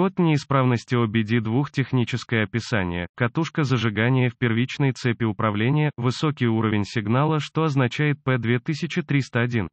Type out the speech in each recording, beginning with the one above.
Код неисправности OBD2 техническое описание, катушка зажигания в первичной цепи управления, высокий уровень сигнала, что означает P2301.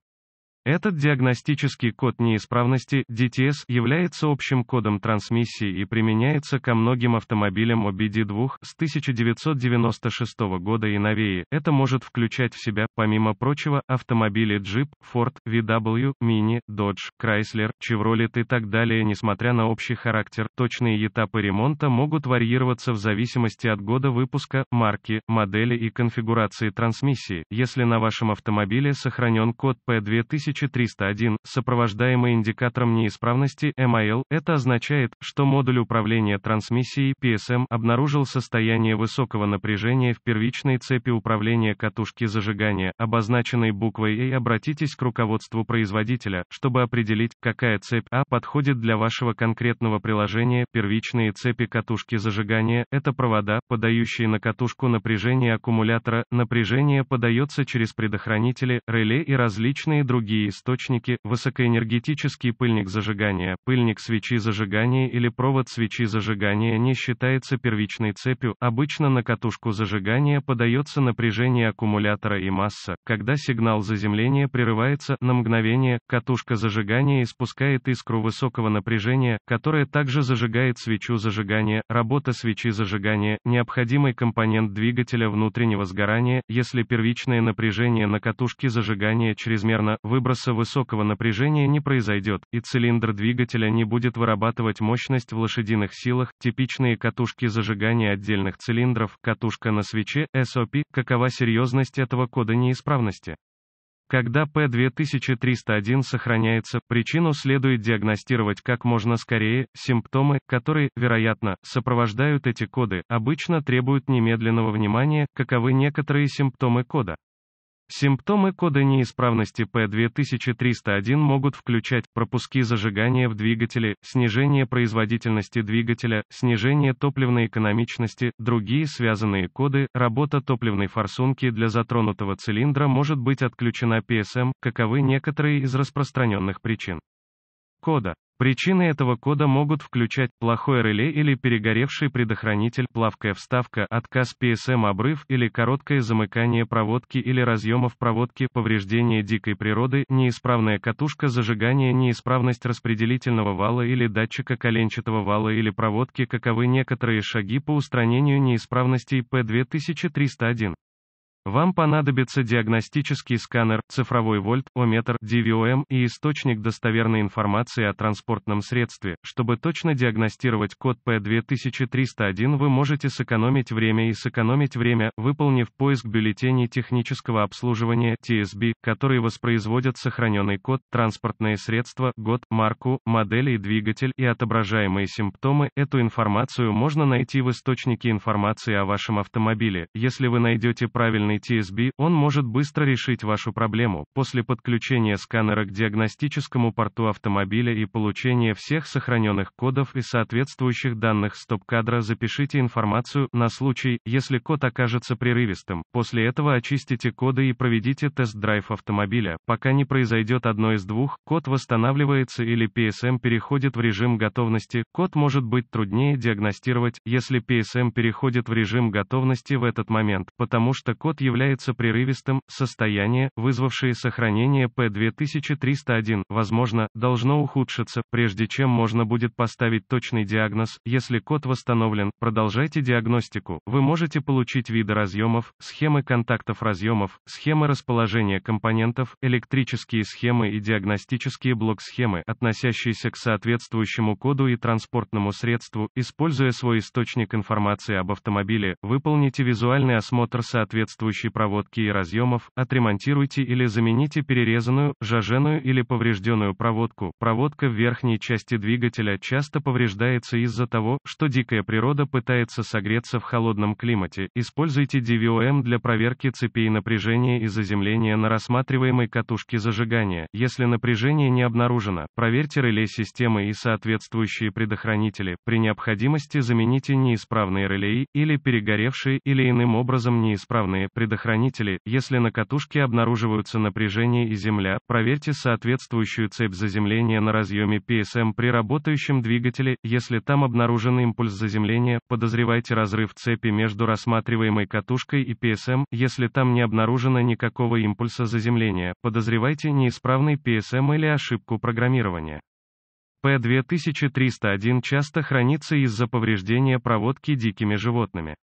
Этот диагностический код неисправности DTS является общим кодом трансмиссии и применяется ко многим автомобилям OBD2 с 1996 года и новее. Это может включать в себя, помимо прочего, автомобили Jeep, Ford, VW, Mini, Dodge, Chrysler, Chevrolet и так далее. Несмотря на общий характер, точные этапы ремонта могут варьироваться в зависимости от года выпуска, марки, модели и конфигурации трансмиссии. Если на вашем автомобиле сохранен код P2000 1301, сопровождаемый индикатором неисправности MIL, это означает, что модуль управления трансмиссией PSM обнаружил состояние высокого напряжения в первичной цепи управления катушки зажигания, обозначенной буквой A. Обратитесь к руководству производителя, чтобы определить, какая цепь А подходит для вашего конкретного приложения. Первичные цепи катушки зажигания – это провода, подающие на катушку напряжение аккумулятора. Напряжение подается через предохранители, реле и различные другие источники, высокоэнергетический пыльник зажигания, пыльник свечи зажигания или провод свечи зажигания не считается первичной цепью, обычно на катушку зажигания подается напряжение аккумулятора и масса. Когда сигнал заземления прерывается на мгновение, катушка зажигания испускает искру высокого напряжения, которая также зажигает свечу зажигания. Работа свечи зажигания – необходимый компонент двигателя внутреннего сгорания, если первичное напряжение на катушке зажигания чрезмерно, выброс выброса высокого напряжения не произойдет, и цилиндр двигателя не будет вырабатывать мощность в лошадиных силах, типичные катушки зажигания отдельных цилиндров, катушка на свече, SOP, какова серьезность этого кода неисправности? Когда P2301 сохраняется, причину следует диагностировать как можно скорее, симптомы, которые, вероятно, сопровождают эти коды, обычно требуют немедленного внимания, каковы некоторые симптомы кода. Симптомы кода неисправности P2301 могут включать пропуски зажигания в двигателе, снижение производительности двигателя, снижение топливной экономичности, другие связанные коды, работа топливной форсунки для затронутого цилиндра может быть отключена PSM, каковы некоторые из распространенных причин кода. Причины этого кода могут включать плохое реле или перегоревший предохранитель, плавкая вставка, отказ PSM обрыв или короткое замыкание проводки или разъемов проводки, повреждение дикой природы, неисправная катушка зажигания, неисправность распределительного вала или датчика коленчатого вала или проводки, каковы некоторые шаги по устранению неисправностей P2301. Вам понадобится диагностический сканер, цифровой вольт, ометр, DVOM и источник достоверной информации о транспортном средстве. Чтобы точно диагностировать код P2301 вы можете сэкономить время и сэкономить время, выполнив поиск бюллетеней технического обслуживания TSB, которые воспроизводят сохраненный код, транспортное средство, год, марку, модель и двигатель и отображаемые симптомы. Эту информацию можно найти в источнике информации о вашем автомобиле. Если вы найдете правильный TSB, он может быстро решить вашу проблему. После подключения сканера к диагностическому порту автомобиля и получения всех сохраненных кодов и соответствующих данных стоп-кадра запишите информацию, на случай, если код окажется прерывистым. После этого очистите коды и проведите тест-драйв автомобиля. Пока не произойдет одно из двух, код восстанавливается или PSM переходит в режим готовности, код может быть труднее диагностировать, если PSM переходит в режим готовности в этот момент, потому что код является прерывистым, состояние, вызвавшее сохранение P2301, возможно, должно ухудшиться, прежде чем можно будет поставить точный диагноз, если код восстановлен, продолжайте диагностику, вы можете получить виды разъемов, схемы контактов разъемов, схемы расположения компонентов, электрические схемы и диагностические блок-схемы, относящиеся к соответствующему коду и транспортному средству, используя свой источник информации об автомобиле, выполните визуальный осмотр соответствующего текущей проводки и разъемов, отремонтируйте или замените перерезанную, жаженую или поврежденную проводку. Проводка в верхней части двигателя часто повреждается из-за того, что дикая природа пытается согреться в холодном климате. Используйте DVOM для проверки цепей напряжения и заземления на рассматриваемой катушке зажигания. Если напряжение не обнаружено, проверьте реле системы и соответствующие предохранители. При необходимости замените неисправные реле или перегоревшие или иным образом неисправные предохранители, если на катушке обнаруживаются напряжение и земля, проверьте соответствующую цепь заземления на разъеме PSM при работающем двигателе, если там обнаружен импульс заземления, подозревайте разрыв цепи между рассматриваемой катушкой и PSM, если там не обнаружено никакого импульса заземления, подозревайте неисправный PSM или ошибку программирования. P2301 часто хранится из-за повреждения проводки дикими животными.